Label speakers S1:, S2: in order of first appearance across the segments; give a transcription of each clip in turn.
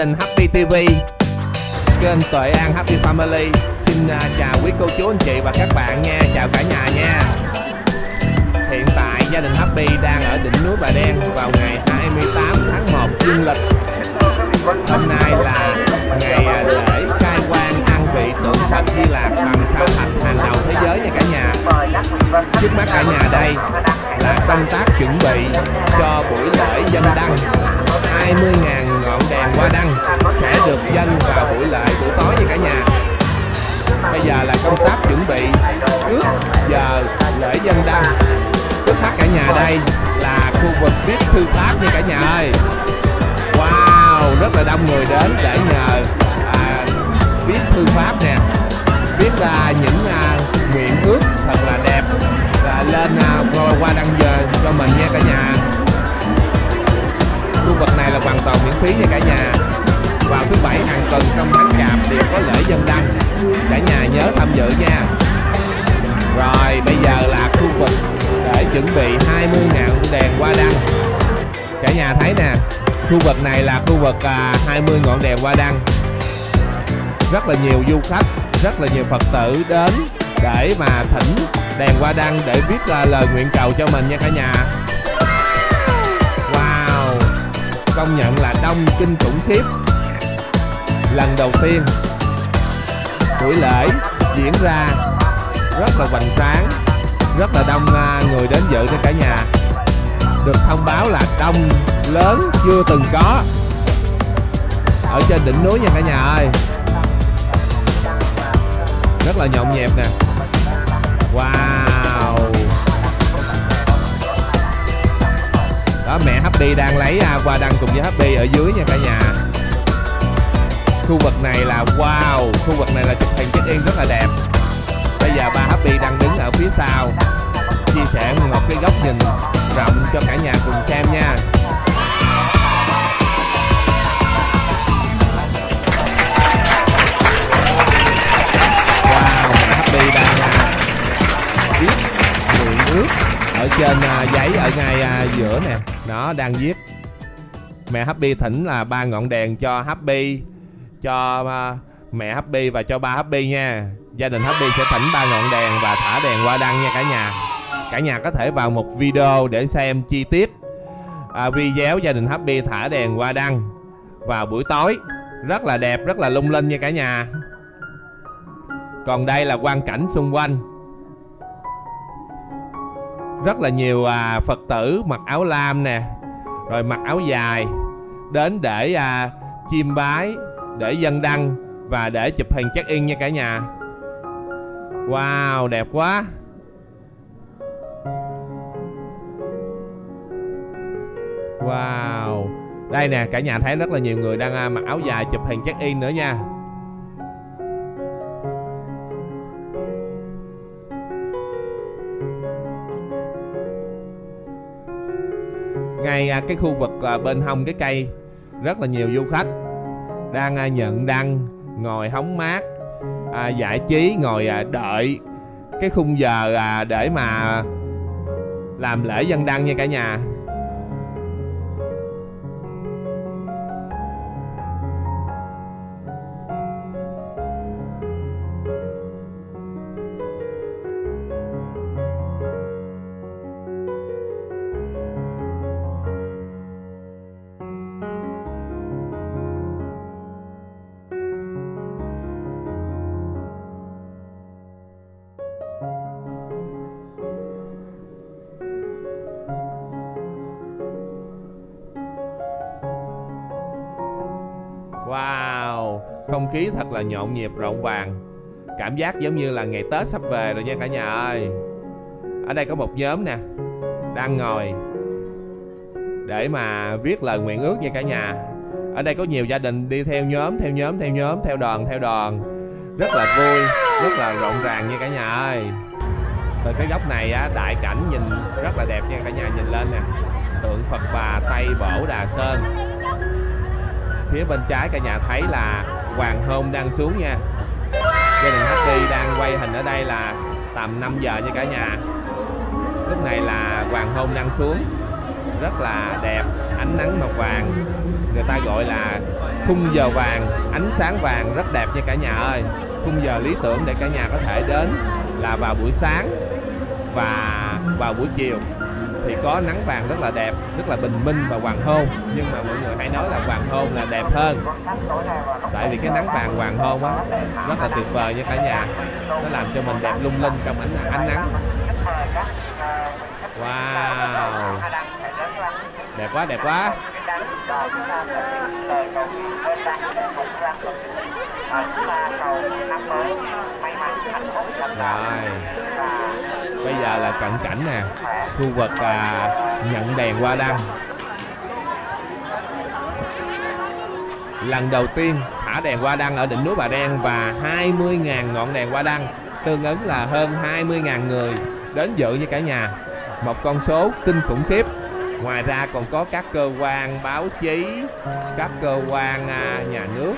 S1: đình Happy TV Kênh Tuệ An Happy Family. Xin à, chào quý cô chú, anh chị và các bạn nha. Chào cả nhà nha. Hiện tại gia đình Happy đang ở đỉnh núi Bà Đen Vào ngày 28 tháng 1 dương lịch. Hôm nay là ngày à, lễ khai quang an vị tượng thân Di Lạc bằng sa thạch hàng đầu thế giới nha cả nhà. Trước mắt cả nhà đây là công tác chuẩn bị cho buổi lễ dân đăng. Viết thư pháp nha cả nhà ơi. Wow, rất là đông người đến để nhờ à, viết thư pháp nè. Viết ra à, những à, nguyện ước thật là đẹp. Và lên à, qua, qua đăng giờ cho mình nha cả nhà. Khu vực này là hoàn toàn miễn phí nha cả nhà. Vào thứ bảy hàng tuần trong tháng chạp đều có lễ dân đăng. Cả nhà nhớ tham dự nha. Rồi bây giờ là khu vực để chuẩn bị 20.000 đèn hoa đăng cả nhà thấy nè. Khu vực này là khu vực à, 20 ngọn đèn hoa đăng. Rất là nhiều du khách rất là nhiều phật tử đến để mà thỉnh đèn hoa đăng để viết ra lời nguyện cầu cho mình nha cả nhà. Wow! Công nhận là đông kinh khủng khiếp. Lần đầu tiên buổi lễ diễn ra rất là hoành tráng rất là đông à, người đến dự cho cả nhà được thông báo là đông, lớn, chưa từng có. Ở trên đỉnh núi nha cả nhà ơi. Rất là nhộn nhịp nè. Wow. Đó, mẹ Happy đang lấy à, qua đăng cùng với Happy ở dưới nha cả nhà. Khu vực này là wow. Khu vực này là chụp hình check in rất là đẹp. Bây giờ ba Happy đang đứng ở phía sau chia sẻ một cái góc nhìn rộng cho cả nhà cùng xem nha. Wow, Happy đang viết nguyện nước ở trên à, giấy ở ngay à, giữa nè. Nó đang viết. Mẹ Happy thỉnh là ba ngọn đèn cho Happy, cho à, mẹ Happy và cho ba Happy nha. Gia đình Happy sẽ thỉnh ba ngọn đèn và thả đèn qua đăng nha cả nhà cả nhà có thể vào một video để xem chi tiết à, video gia đình Happy thả đèn hoa đăng vào buổi tối. Rất là đẹp rất là lung linh nha cả nhà. Còn đây là quang cảnh xung quanh. Rất là nhiều à, phật tử mặc áo lam nè rồi mặc áo dài đến để à, chiêm bái để dân đăng và để chụp hình check in nha cả nhà. Wow đẹp quá. Wow. Đây nè cả nhà thấy rất là nhiều người đang à, mặc áo dài chụp hình check in nữa nha. Ngay à, cái khu vực à, bên hông cái cây rất là nhiều du khách đang à, nhận đăng ngồi hóng mát à, giải trí ngồi à, đợi cái khung giờ à, để mà làm lễ dân đăng nha cả nhà. Khí thật là nhộn nhịp rộn vàng. Cảm giác giống như là ngày Tết sắp về rồi nha cả nhà ơi. Ở đây có một nhóm nè Đang ngồi Để mà viết lời nguyện ước nha cả nhà. Ở đây có nhiều gia đình đi theo nhóm, theo nhóm, theo nhóm, theo đoàn, theo đoàn. Rất là vui, rất là rộn ràng nha cả nhà ơi. Từ cái góc này á, đại cảnh nhìn rất là đẹp nha cả nhà nhìn lên nè. Tượng Phật Bà Tây Bổ Đà Sơn. Phía bên trái cả nhà thấy là hoàng hôn đang xuống nha. Gia đình Happy đang quay hình ở đây là tầm 5 giờ nha cả nhà. Lúc này là hoàng hôn đang xuống. Rất là đẹp, ánh nắng màu vàng. Người ta gọi là khung giờ vàng, ánh sáng vàng rất đẹp nha cả nhà ơi. Khung giờ lý tưởng để cả nhà có thể đến là vào buổi sáng. Và vào buổi chiều thì có nắng vàng rất là đẹp, rất là bình minh và hoàng hôn. Nhưng mà mọi người hãy nói là hoàng hôn là đẹp hơn. Tại vì cái nắng vàng hoàng hôn á, rất là tuyệt vời nha cả nhà. Nó làm cho mình đẹp lung linh trong ánh ánh nắng. Wow. Đẹp quá đẹp quá. Rồi bây giờ là cận cảnh nè. Khu vực à, nhận đèn hoa đăng. Lần đầu tiên thả đèn hoa đăng ở đỉnh núi Bà Đen và 20.000 ngọn đèn hoa đăng tương ứng là hơn 20.000 người đến dự như cả nhà. Một con số kinh khủng khiếp. Ngoài ra còn có các cơ quan báo chí các cơ quan à, nhà nước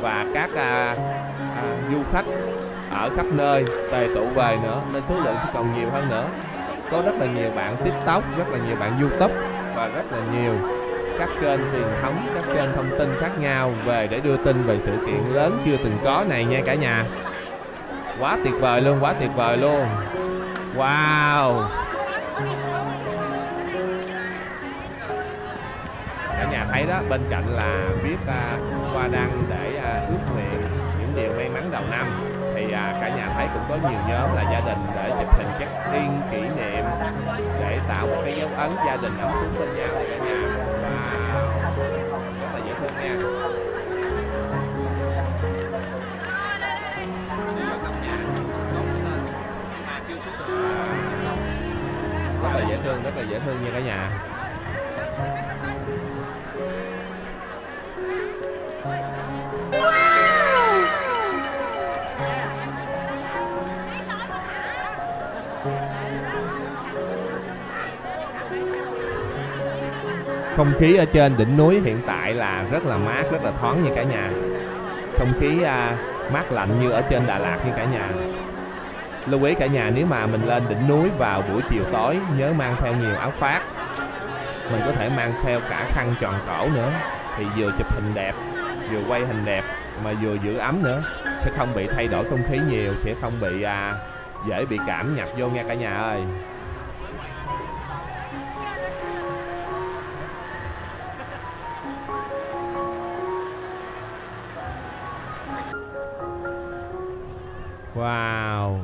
S1: và các à, à, du khách ở khắp nơi tề tụ về nữa nên số lượng sẽ còn nhiều hơn nữa. Có rất là nhiều bạn tiktok rất là nhiều bạn youtube và rất là nhiều các kênh truyền thống các kênh thông tin khác nhau về để đưa tin về sự kiện lớn chưa từng có này nha cả nhà. Quá tuyệt vời luôn quá tuyệt vời luôn. Wow. Cả nhà thấy đó bên cạnh là viết uh, à, hoa đăng để uh, ước nguyện những điều may mắn đầu năm thấy cũng có nhiều nhóm là gia đình để chụp hình check in kỷ niệm để tạo một cái dấu ấn gia đình ấm cúng bên nhau cả nhà. Wow, rất là dễ thương nha. Rất là dễ thương, rất là dễ thương nha cả nhà. Không khí ở trên đỉnh núi hiện tại là rất là mát rất là thoáng như cả nhà. Không khí à, mát lạnh như ở trên Đà Lạt như cả nhà. Lưu ý cả nhà nếu mà mình lên đỉnh núi vào buổi chiều tối nhớ mang theo nhiều áo khoác. Mình có thể mang theo cả khăn tròn cổ nữa thì vừa chụp hình đẹp vừa quay hình đẹp mà vừa giữ ấm nữa sẽ không bị thay đổi không khí nhiều sẽ không bị à, dễ bị cảm nhập vô nha cả nhà ơi. Wow.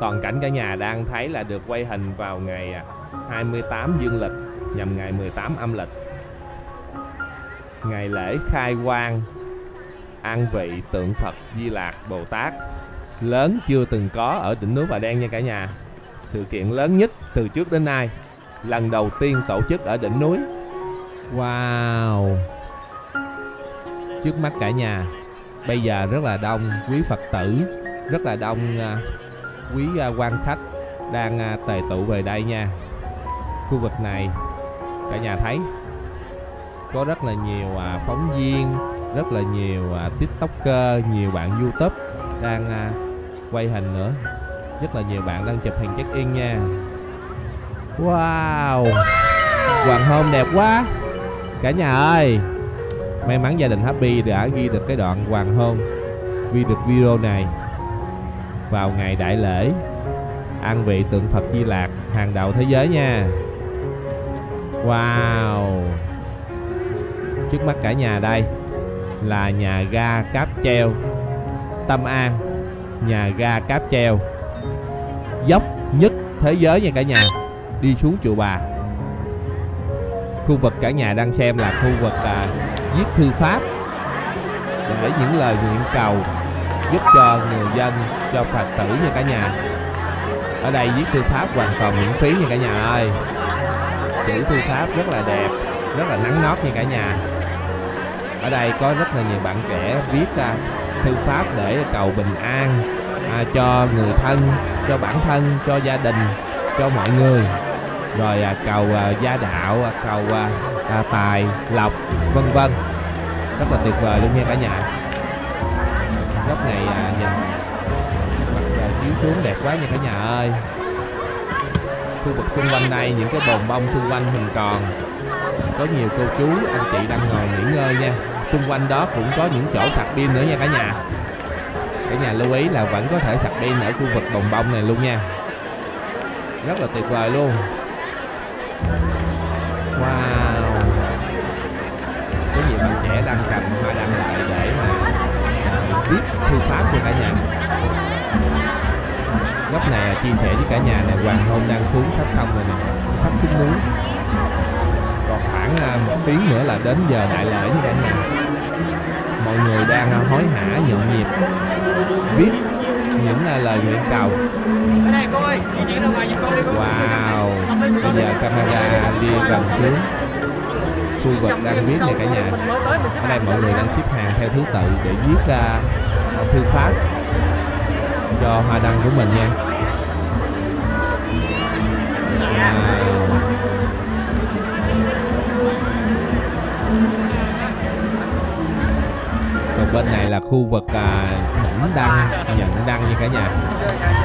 S1: Toàn cảnh cả nhà đang thấy là được quay hình vào ngày à, 28 dương lịch, Nhằm ngày 18 âm lịch. Ngày lễ khai quang, An vị tượng Phật Di Lạc Bồ Tát. Lớn chưa từng có ở đỉnh núi Bà Đen nha cả nhà. Sự kiện lớn nhất từ trước đến nay, Lần đầu tiên tổ chức ở đỉnh núi. Wow. Trước mắt cả nhà Bây giờ rất là đông quý Phật tử, rất là đông à, quý à, quan khách đang à, tề tụ về đây nha. Khu vực này, cả nhà thấy, có rất là nhiều phóng viên, rất là nhiều tiktoker, nhiều bạn youtube đang quay hình nữa. Rất là nhiều bạn đang chụp hình check in nha. Wow! Hoàng hôn đẹp quá! Cả nhà ơi! May mắn gia đình happy đã ghi được cái đoạn hoàng hôn ghi được video này. Vào ngày đại lễ ăn vị tượng Phật Di Lạc hàng đầu thế giới nha. Wow! Trước mắt cả nhà đây là nhà ga cáp treo. Tâm An Nhà ga cáp treo. Dốc nhất thế giới nha cả nhà. Đi xuống chùa Bà. Khu vực cả nhà đang xem là khu vực à, viết thư pháp Để những lời nguyện cầu giúp cho người dân cho phật tử nha cả nhà. Ở đây viết thư pháp hoàn toàn miễn phí nha cả nhà ơi. Chữ thư pháp rất là đẹp rất là nắng nót nha cả nhà. Ở đây có rất là nhiều bạn trẻ viết uh, thư pháp để cầu bình an à, cho người thân cho bản thân cho gia đình cho mọi người. Rồi à, cầu à, gia đạo à, cầu à, à, tài lộc vân vân. Rất là tuyệt vời luôn nha cả nhà. Góc này à, nhìn mặt trời chiếu xuống đẹp quá nha cả nhà ơi. Khu vực xung quanh đây những cái bồn bông xung quanh hình tròn có nhiều cô chú anh chị đang ngồi nghỉ ngơi nha. Xung quanh đó cũng có những chỗ sạc pin nữa nha cả nhà. Cả nhà lưu ý là vẫn có thể sạc pin ở khu vực bồng bông này luôn nha. Rất là tuyệt vời luôn. Đang cầm hoa đăng lại để mà viết thư pháp cho cả nhà. Góc này chia sẻ với cả nhà này hoàng hôn đang xuống sắp xong rồi nè sắp xuống núi. Còn khoảng à, một tiếng nữa là đến giờ đại lễ với cả nhà. Mọi người đang à, hối hả nhộn nhịp viết những à, lời nguyện cầu. Wow bây giờ camera đi gần xuống khu vực đang viết này cả nhà. ở đây mọi người đang xếp hàng theo thứ tự để viết ra thư pháp cho hoa đăng của mình nha. Còn bên này là khu vực à, nhận đăng nhận đăng như cả nhà.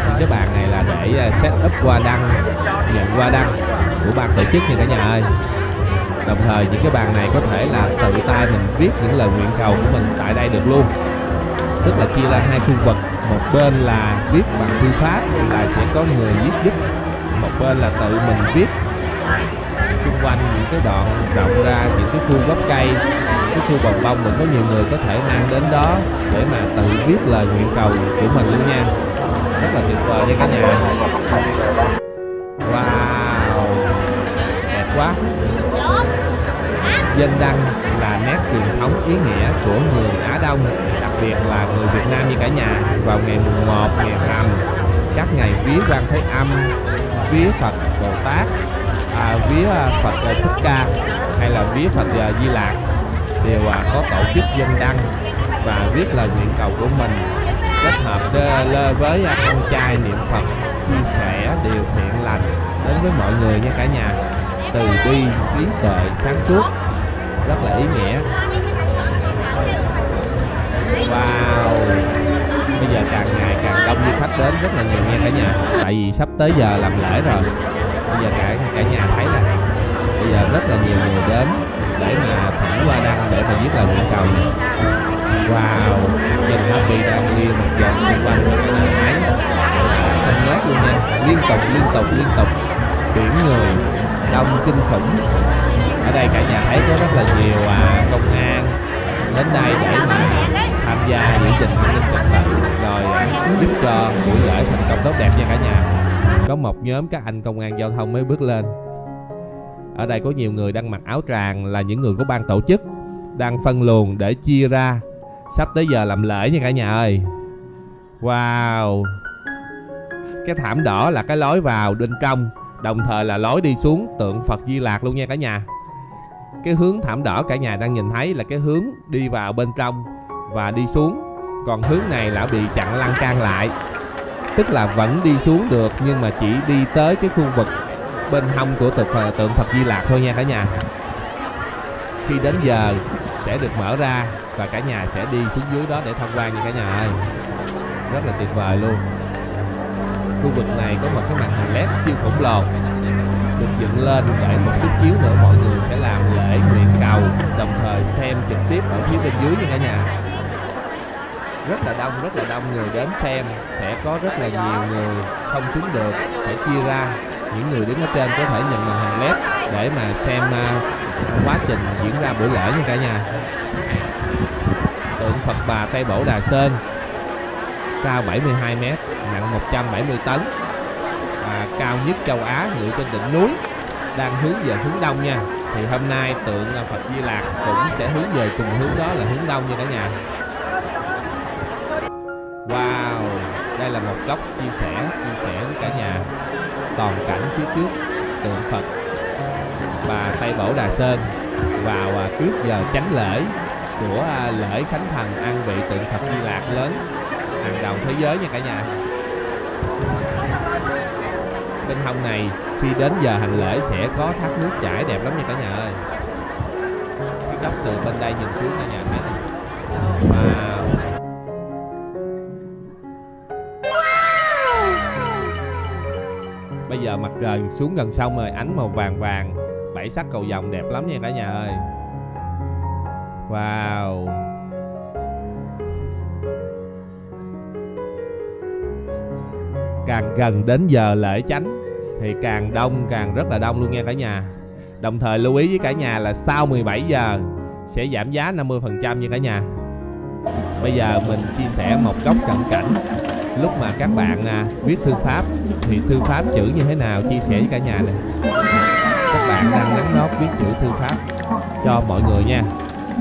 S1: Những cái bàn này là để à, set up qua đăng nhận qua đăng của ban tổ chức nha cả nhà ơi đồng thời những cái bàn này có thể là tự tay mình viết những lời nguyện cầu của mình tại đây được luôn. Tức là chia ra hai khu vực, một bên là viết bằng thư pháp là sẽ có người viết giúp. Một bên là tự mình viết. Xung quanh những cái đoạn rộng ra những cái khu gốc cây, cái khu bồng bông mình có nhiều người có thể mang đến đó để mà tự viết lời nguyện cầu của mình luôn nha. Rất là tuyệt vời nha cả nhà. Wow, đẹp quá dân đăng là nét truyền thống ý nghĩa của người Á Đông đặc biệt là người Việt Nam như cả nhà. Vào ngày mùng 1 ngày rằm các ngày vía quan thế âm vía Phật Bồ Tát à, vía à, Phật à, Thích Ca hay là vía Phật à, Di Lạc đều có tổ chức dân đăng và viết lời nguyện cầu của mình kết hợp với ăn chay niệm Phật chia sẻ điều thiện lành đến với mọi người nha cả nhà. Từ bi trí tuệ sáng suốt rất là ý nghĩa. Wow. Bây giờ càng ngày càng đông du khách đến rất là nhiều nha cả nhà. Tại vì sắp tới giờ làm lễ rồi. Bây giờ cả cả nhà thấy là bây giờ rất là nhiều người đến để mà thỉnh qua đăng để mà viết lời nguyện cầu wow. Dân happy đang đi một vòng xung quanh cho cả nhà máy không ngớt luôn nha. Liên tục liên tục liên tục. Biển người, đông kinh khủng ở đây cả nhà thấy có rất là nhiều à, công an đến đây để mà tham gia giữ gìn an ninh trật tự rồi à, giúp cho buổi lễ thành công tốt đẹp nha cả nhà. Có một nhóm các anh công an giao thông mới bước lên. Ở đây có nhiều người đang mặc áo tràng là những người của ban tổ chức đang phân luồng để chia ra. Sắp tới giờ làm lễ nha cả nhà ơi. Wow! Cái thảm đỏ là cái lối vào bên trong đồng thời là lối đi xuống tượng Phật Di Lạc luôn nha cả nhà cái hướng thảm đỏ cả nhà đang nhìn thấy là cái hướng đi vào bên trong và đi xuống. Còn hướng này là bị chặn lăng can lại tức là vẫn đi xuống được nhưng mà chỉ đi tới cái khu vực bên hông của tượng Phật, tượng Phật Di Lạc thôi nha cả nhà. Khi đến giờ sẽ được mở ra và cả nhà sẽ đi xuống dưới đó để tham quan nha cả nhà ơi. Rất là tuyệt vời luôn. Khu vực này có một cái màn hình led siêu khổng lồ được dựng lên để một chút chiếu nữa mọi người sẽ làm lễ nguyện cầu đồng thời xem trực tiếp ở phía bên dưới nha cả nhà. Rất là đông rất là đông người đến xem sẽ có rất là nhiều người không xuống được phải chia ra. Những người đứng ở trên có thể nhận màn hình led để mà xem uh, quá trình diễn ra buổi lễ nha cả nhà. Tượng Phật Bà Tây Bổ Đà Sơn cao 72 m nặng 170 tấn à, cao nhất châu Á ngự trên đỉnh núi đang hướng về hướng đông nha. Thì hôm nay tượng à, Phật Di Lạc cũng sẽ hướng về cùng hướng đó là hướng đông nha cả nhà. Wow đây là một góc chia sẻ chia sẻ với cả nhà. Toàn cảnh phía trước tượng Phật. Và Tây Bổ Đà Sơn vào à, trước giờ chánh lễ của à, lễ khánh thành an vị tượng Phật Di Lạc lớn hàng đầu thế giới nha cả nhà bên hông này, khi đến giờ hành lễ sẽ có thác nước chảy đẹp lắm nha cả nhà ơi. Cái góc từ bên đây nhìn xuống cả nhà thấy wow! Bây giờ mặt trời xuống gần sông rồi, ánh màu vàng vàng bảy sắc cầu vồng đẹp lắm nha cả nhà ơi. Wow! Càng gần đến giờ lễ chánh thì càng đông càng rất là đông luôn nha cả nhà. Đồng thời lưu ý với cả nhà là sau 17 giờ Sẽ giảm giá 50% nha cả nhà. Bây giờ mình chia sẻ một góc cận cảnh. Lúc mà các bạn à, viết thư pháp Thì thư pháp chữ như thế nào chia sẻ với cả nhà này Các bạn đang nắn nót viết chữ thư pháp Cho mọi người nha.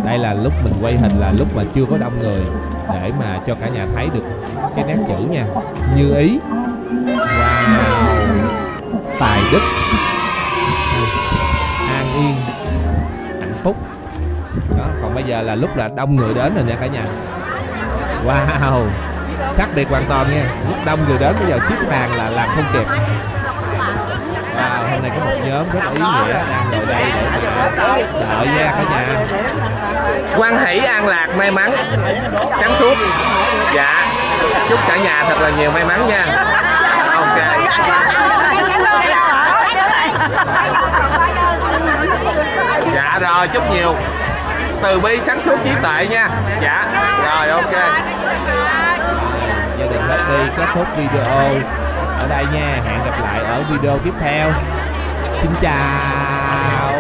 S1: Đây là lúc mình quay hình là lúc mà chưa có đông người để mà cho cả nhà thấy được cái nét chữ nha. Như ý. Wow tài đức. An yên hạnh phúc. Đó còn bây giờ là lúc là đông người đến rồi nha cả nhà. Wow khác biệt hoàn toàn nha. Lúc đông người đến bây giờ ship hàng là làm không kịp. Wow, hôm nay có một nhóm rất là ý nghĩa đang ngồi đây để đợi nha cả nhà.
S2: Quan hỷ an lạc may mắn. Sáng suốt. Dạ chúc cả nhà thật là nhiều may mắn nha. Ok dạ rồi, chúc nhiều. Từ bi sáng suốt trí tuệ nha. Dạ rồi, ok.
S1: Gia đình Happy kết thúc video. Ở đây nha, hẹn gặp lại ở video tiếp theo. Xin chào.